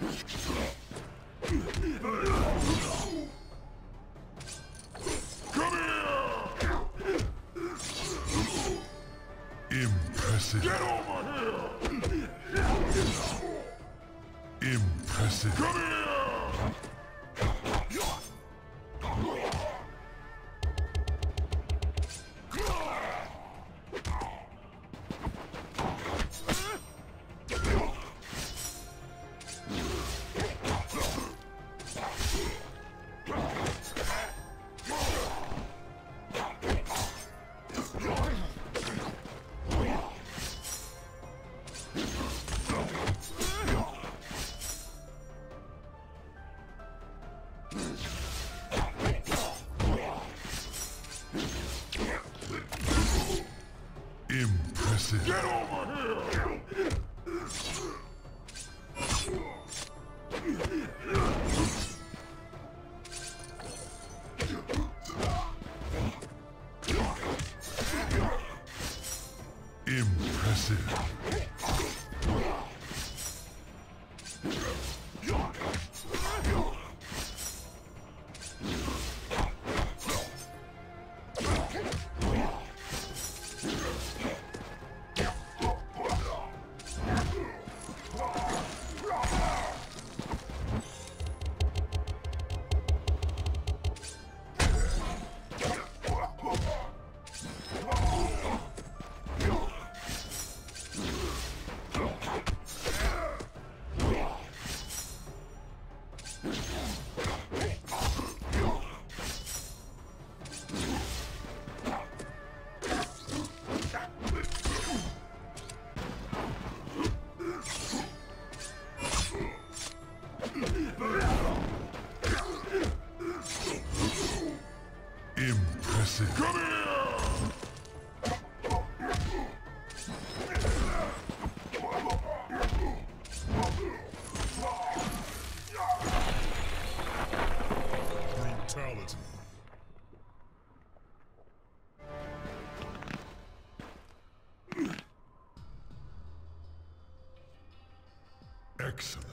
you Impressive. Come here! Brutality. Excellent.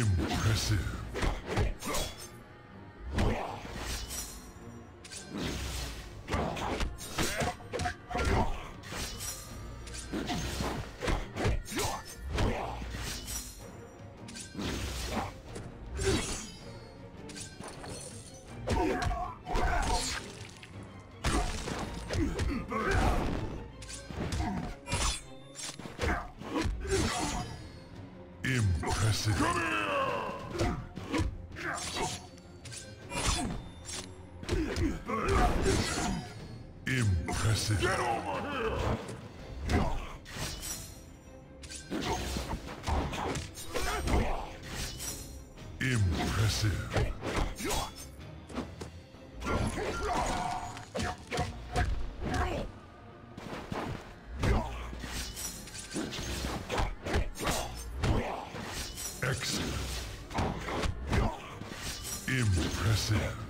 Impressive. Impressive. Get over here! Impressive. Excellent. Impressive.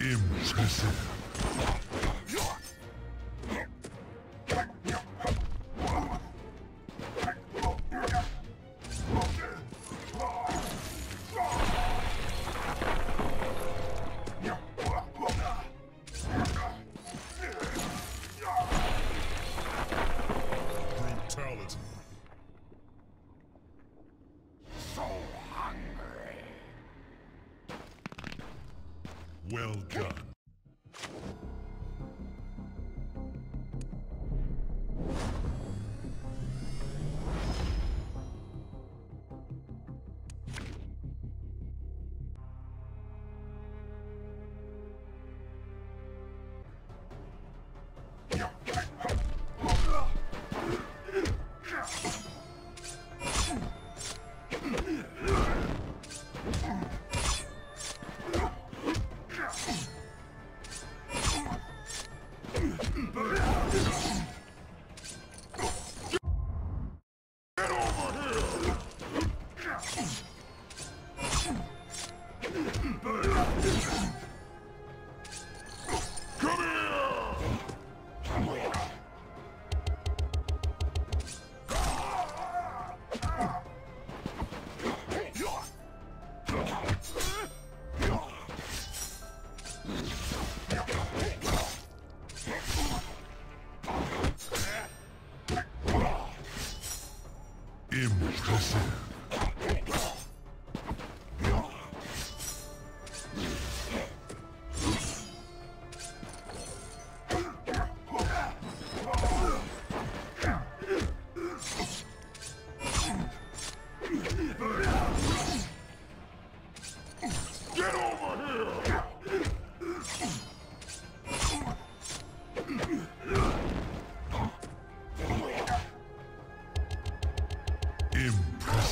Impressive. Well done.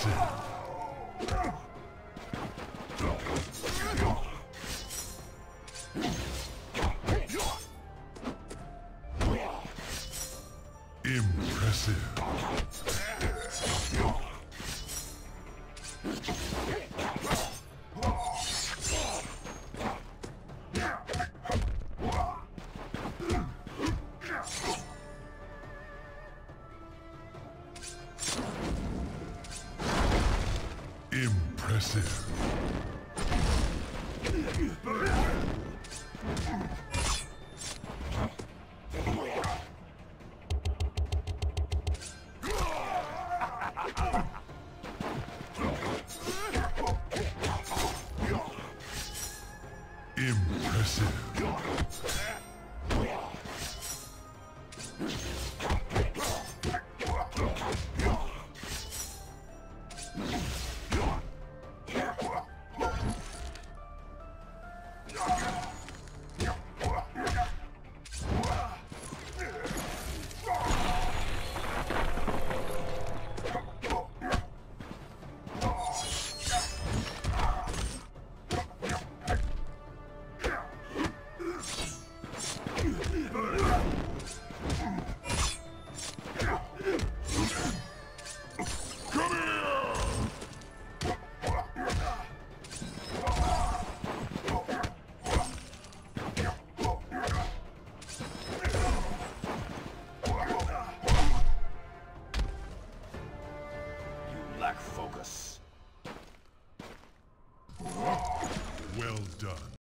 Impressive. Well done.